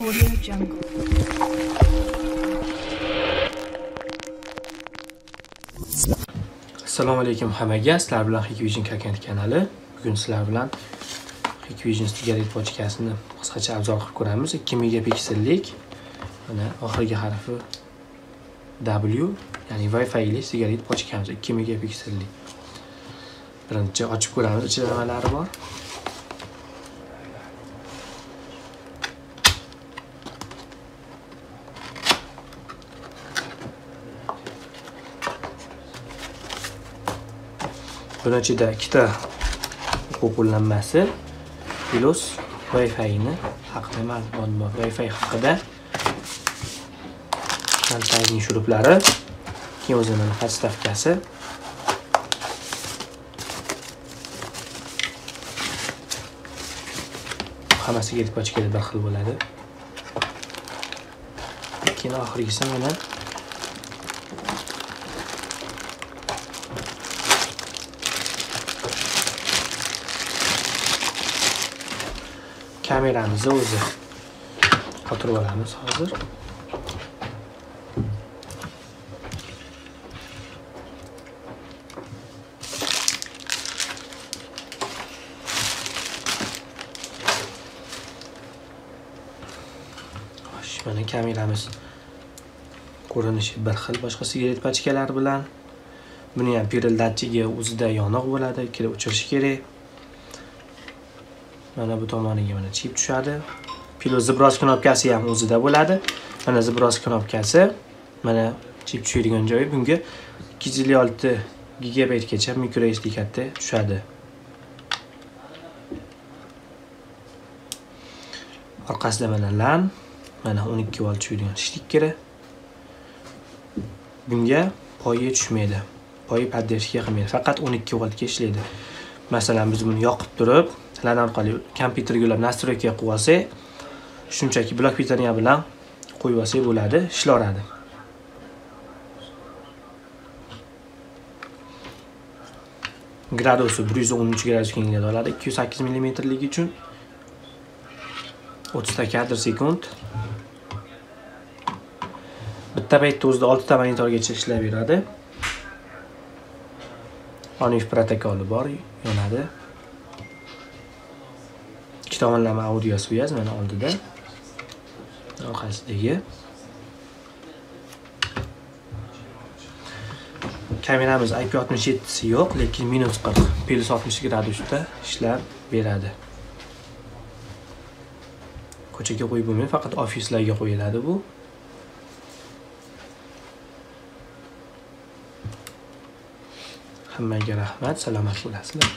Audio Jungle. assalomu alaykum hammaga. Sizlar bilan hikvision content kanali. Bugun sizlar bilan hikvision sigaret pochkasini qisqacha obzor qilib ko'ramiz. 2 megapiksellik mana oxirgi harfi w ya'ni wi li sigaret pochkamiz 2 megapiksellik birinchi ochib ko'ramiz ichida nimalar bor? Buni ichida ikkita o'quv qo'llanmasi plus wi-fi'ni haqida ma'lumot bor wi-fi haqida. Kontaktning shuruplar keyin o'zi podstavkasi hammasi yetib ochganda bir xil bo'ladi. Keyin oxirgisi mana kameramizni o'zi qotirib olamiz hozir. Xo'sh, mana kameramiz ko'rinishi bir xil boshqa sigaret pachkalari bilan. Buni ham pirildatchiga o'zida yoniq bo'ladi kirib o'chirish kerak. Mana bu tomoniga mana chip tushadi. Plus zibros knopkasi ham o'zida bo'ladi. Mana zibros knopkasi mana chip tushadigan joyi bunga ikki yuz ellik olti gigabaytgacha mikro sd karta tushadi. Orqasida mana lan mana o'n ikki volt tushadigan shtikkeri bunga poyi tushmaydi. Poyi поддержка qilmaydi. Faqat o'n ikki voltga ishlaydi. Masalan biz buni yoqib turib lan orqali kompyuterga ulab настройка qilib olsak shunchaki blok питания bilan qo'yib olsak bo'ladi ishlaveradi gradusi bir yuz o'n uch gradus kengligida oladi ikki yuz sakkiz millimetrligi uchun o'ttizta kadr sekund. Bitta paytda o'zida oltita monitorgacha ishlab beradi onif protokoli bor yonadi. Tomonlama audios svязь mana oldida. Orqasidagi. Kameramiz ip oltmish yettisi yo'q lekin minus qirq plus oltmish gradusda ishlab beradi. Ko'chaga qo'yib bo'lmaydi faqat ofislarga qo'yiladi bu. Hammaga rahmat salomat bo'lasizlar.